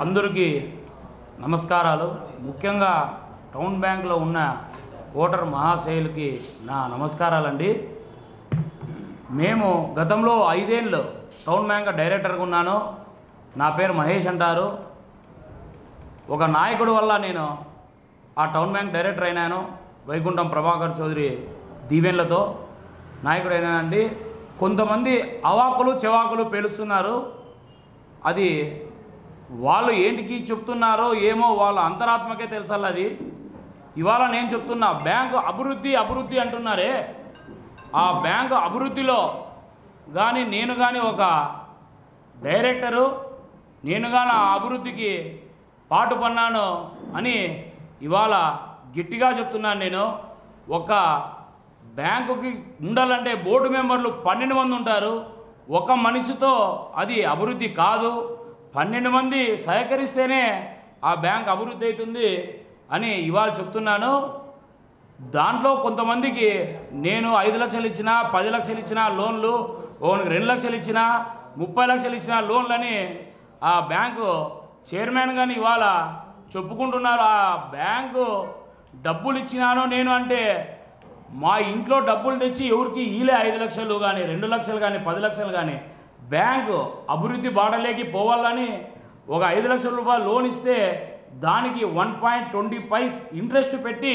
అందరికీ నమస్కారాలు. ముఖ్యంగా టౌన్ బ్యాంక్లో ఉన్న ఓటర్ మహాశైలుకి నా నమస్కారాలండి. మేము గతంలో ఐదేళ్ళు టౌన్ బ్యాంక్ డైరెక్టర్గా ఉన్నాను. నా పేరు మహేష్ అంటారు. ఒక నాయకుడు వల్ల నేను ఆ టౌన్ బ్యాంక్ డైరెక్టర్ అయినాను. వైకుంఠం ప్రభాకర్ చౌదరి దీవెన్లతో నాయకుడు అయినానండి. కొంతమంది అవాకులు చెవాకులు పేలుస్తున్నారు. అది వాళ్ళు ఏంటికి చెప్తున్నారో ఏమో వాళ్ళ అంతరాత్మకే తెలుసల్ అది. ఇవాళ నేను చెప్తున్నా బ్యాంకు అభివృద్ధి అభివృద్ధి అంటున్నారే. ఆ బ్యాంకు అభివృద్ధిలో కానీ నేను కానీ ఒక డైరెక్టరు నేను కానీ ఆ అభివృద్ధికి పాటు పన్నాను అని ఇవాళ గట్టిగా చెప్తున్నాను నేను. ఒక బ్యాంకుకి ఉండాలంటే బోర్డు మెంబర్లు పన్నెండు మంది ఉంటారు. ఒక మనిషితో అది అభివృద్ధి కాదు. పన్నెండు మంది సహకరిస్తేనే ఆ బ్యాంక్ అభివృద్ధి అవుతుంది అని ఇవాళ చెప్తున్నాను. దాంట్లో కొంతమందికి నేను ఐదు లక్షలు ఇచ్చిన పది లక్షలు ఇచ్చిన లోన్లు ఓనికి రెండు లక్షలు ఇచ్చిన ముప్పై లక్షలు ఇచ్చిన లోన్లని ఆ బ్యాంకు చైర్మన్ కానీ ఇవాళ చెప్పుకుంటున్నారు. ఆ బ్యాంకు డబ్బులు ఇచ్చినాను నేను అంటే మా ఇంట్లో డబ్బులు తెచ్చి ఎవరికి ఈలే ఐదు లక్షలు కానీ రెండు లక్షలు కానీ పది లక్షలు కానీ బ్యాంకు అభివృద్ధి బాటలేకి పోవాలని ఒక ఐదు లక్షల రూపాయలు లోన్ ఇస్తే దానికి one point twenty five interest పెట్టి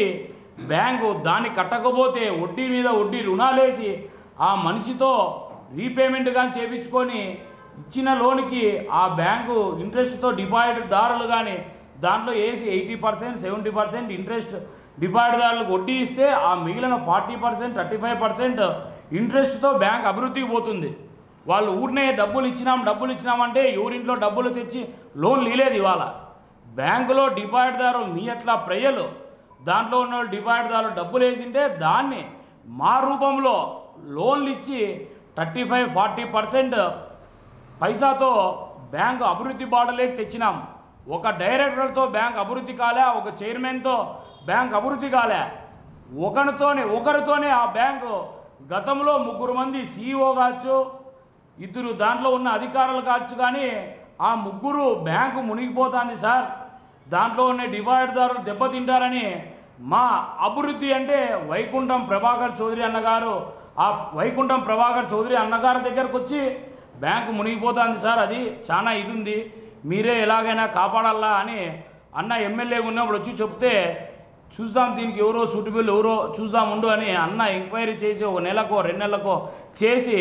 బ్యాంకు దాన్ని కట్టకపోతే వడ్డీ మీద వడ్డీ రుణాలేసి ఆ మనిషితో రీపేమెంట్ కానీ చేపించుకొని ఇచ్చిన లోన్కి ఆ బ్యాంకు ఇంట్రెస్ట్తో డిపాజిట్ దారులు కానీ దాంట్లో వేసి eighty percent seventy percent interest డిపాజిట్దారులకు వడ్డీ ఇస్తే ఆ మిగిలిన forty percent thirty five percent ఇంట్రెస్ట్తో బ్యాంక్ అభివృద్ధికి పోతుంది. వాళ్ళు ఊరినే డబ్బులు ఇచ్చినాం డబ్బులు ఇచ్చినామంటే ఊరింట్లో డబ్బులు తెచ్చి లోన్లు ఇలేదు ఇవాళ. బ్యాంకులో డిపాజిట్దారు మీ అట్లా ప్రజలు దాంట్లో ఉన్న వాళ్ళు డిపాజిట్దారులు డబ్బులు వేసింటే దాన్ని మా రూపంలో లోన్లు ఇచ్చి థర్టీ ఫైవ్ ఫార్టీ పర్సెంట్ పైసాతో బ్యాంకు అభివృద్ధి బాటలేకి తెచ్చినాం. ఒక డైరెక్టర్తో బ్యాంక్ అభివృద్ధి కాలే ఒక చైర్మన్తో బ్యాంక్ అభివృద్ధి కాలే. ఒకరితోనే ఒకరితోనే ఆ బ్యాంకు గతంలో ముగ్గురు మంది సీఈఓ కావచ్చు ఇద్దరు దాంట్లో ఉన్న అధికారులు కావచ్చు కానీ ఆ ముగ్గురు బ్యాంకు మునిగిపోతుంది సార్. దాంట్లో ఉన్న డిపాజిట్దారులు దెబ్బతింటారని మా అభివృద్ధి అంటే వైకుంఠం ప్రభాకర్ చౌదరి అన్నగారు ఆ వైకుంఠం ప్రభాకర్ చౌదరి అన్నగారి దగ్గరకు వచ్చి బ్యాంకు మునిగిపోతుంది సార్. అది చాలా ఇది ఉంది మీరే ఎలాగైనా కాపాడాలా అని అన్న ఎమ్మెల్యే ఉన్నప్పుడు వచ్చి చెప్తే చూద్దాం దీనికి ఎవరో సూటబుల్ ఎవరో చూద్దాం ఉండు అని అన్న ఎంక్వైరీ చేసి ఒక నెలకో రెండు నెలలకో చేసి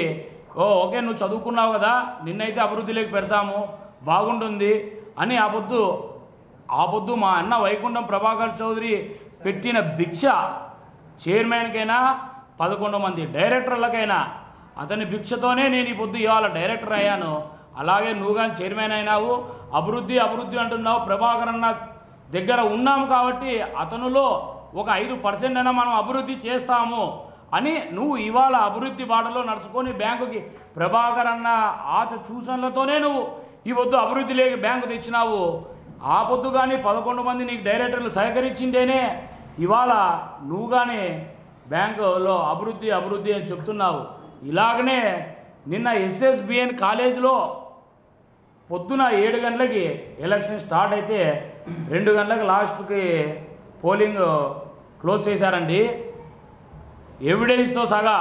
ఓ ఓకే నువ్వు చదువుకున్నావు కదా నిన్నైతే అభివృద్ధిలోకి పెడతాము బాగుంటుంది అని ఆ పొద్దు ఆ పొద్దు మా అన్న వైకుంఠం ప్రభాకర్ చౌదరి పెట్టిన భిక్ష. చైర్మన్కైనా పదకొండు మంది డైరెక్టర్లకైనా. అతని భిక్షతోనే నేను ఈ పొద్దు ఇవాళ డైరెక్టర్ అయ్యాను. అలాగే నువ్వు కానీ చైర్మన్ అయినావు అభివృద్ధి అభివృద్ధి అంటున్నావు ప్రభాకర్ అన్న దగ్గర ఉన్నాము కాబట్టి అతనులో ఒక ఐదు పర్సెంట్ అయినా మనం అభివృద్ధి చేస్తాము. అని నువ్వు ఇవాళ అభివృద్ధి బాటలో నడుచుకొని బ్యాంకుకి ప్రభాకర్ అన్న ఆచ చూసన్లతోనే నువ్వు ఈ పొద్దు అభివృద్ధి లేక బ్యాంకు తెచ్చినావు. ఆ పొద్దు కానీ పదకొండు మంది నీకు డైరెక్టర్లు సహకరించిందేనే ఇవాళ నువ్వు కానీ బ్యాంకులో అభివృద్ధి అభివృద్ధి అని చెప్తున్నావు. ఇలాగనే నిన్న ఎస్ఎస్బిఎన్ కాలేజీలో పొద్దున ఏడు గంటలకి ఎలక్షన్ స్టార్ట్ అయితే రెండు గంటలకు లాస్ట్కి పోలింగ్ క్లోజ్ చేశారండి. ఎవిడెన్స్తో సగా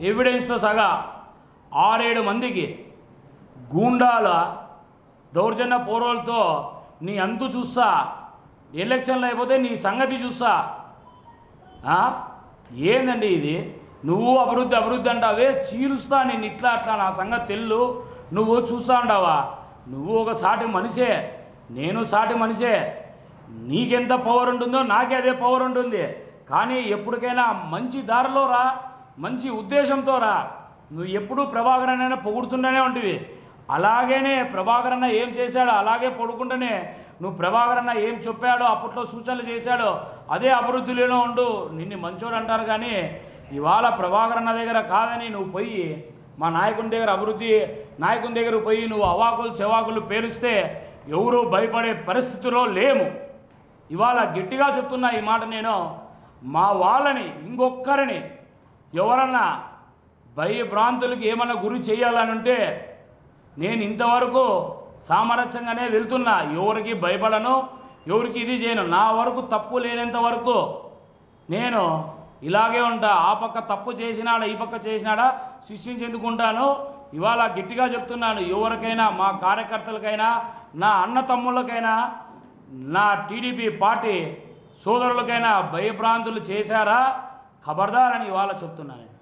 ఎవిడెన్స్తో సగా ఆరేడు మందికి గూండాల దౌర్జన్య పూర్వలతో నీ అంతు చూస్తా ఎలక్షన్లు అయిపోతే నీ సంగతి చూస్తా. ఏందండి ఇది? నువ్వు అభివృద్ధి అభివృద్ధి అంటావే చీరుస్తా నేను ఇట్లా అట్లా నా సంగతి తెల్లు. నువ్వు చూస్తా అంటావా? నువ్వు ఒక సాటి మనిషే నేను సాటి మనిషే. నీకెంత పవర్ ఉంటుందో నాకే అదే పవర్ ఉంటుంది. కానీ ఎప్పటికైనా మంచి దారిలో రా మంచి ఉద్దేశంతో రా. నువ్వు ఎప్పుడూ ప్రభాకరణ పొగుడుతుండనే ఉంటివి. అలాగేనే ప్రభాకరణ ఏం చేశాడో అలాగే పడుకుంటూనే నువ్వు ప్రభాకరణ ఏం చెప్పాడో అప్పట్లో సూచనలు చేశాడో అదే అభివృద్ధిలో ఉండు. నిన్ను మంచోడు అంటారు కానీ ఇవాళ ప్రభాకరణ దగ్గర కాదని నువ్వు పోయి మా నాయకుని దగ్గర అభివృద్ధి నాయకుని దగ్గర పోయి నువ్వు అవాకులు చెవాకులు పేరుస్తే ఎవరు భయపడే పరిస్థితిలో లేము. ఇవాళ గట్టిగా చెప్తున్నా ఈ మాట నేను. మా వాళ్ళని ఇంకొక్కరిని ఎవరన్నా భయభ్రాంతులకి ఏమన్నా గురి చేయాలని ఉంటే నేను ఇంతవరకు సామరస్యంగానే వెళ్తున్నా. ఎవరికి భయపడను ఎవరికి ఇది చేయను. నా వరకు తప్పు లేనంత వరకు నేను ఇలాగే ఉంటా. ఆ పక్క తప్పు చేసినాడా ఈ పక్క చేసినాడా శిక్షించేందుకుంటాను. ఇవాళ గట్టిగా చెప్తున్నాను ఎవరికైనా మా కార్యకర్తలకైనా నా అన్న తమ్ముళ్ళకైనా నా టీడీపీ పార్టీ సోదరులకైనా భయభ్రాంతులు చేశారా? ఖబర్దార్ అని ఇవాళ చెప్తున్నాను.